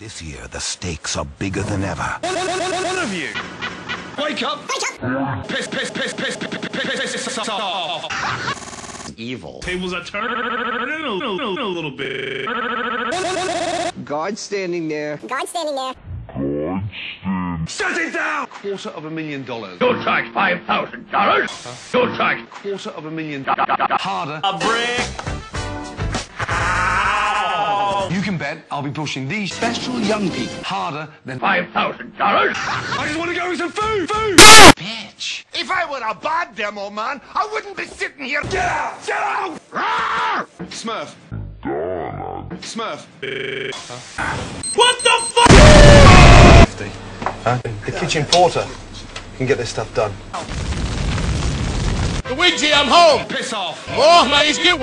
This year, the stakes are bigger than ever. One of you! Wake up! Wake up! Piss, piss, piss, piss, piss, piss, piss, piss off! Evil. Tables are turning a little, a little bit. Guard standing there. Guard standing there. Shut it down! Quarter of a million dollars. You'll charge five thousand dollars. You'll charge Quarter of a million Harder. A brick. Can bet I'll be pushing these special young people harder than five thousand dollars. I just want to go with some food! Food! Bitch! If I were a bad demoman, I wouldn't be sitting here. Get out! Get out! Rawr! Smurf. Smurf. What the fuck? The kitchen porter can get this stuff done. Luigi, I'm home. Piss off! Oh, man, he's good.